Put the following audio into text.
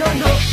no, no.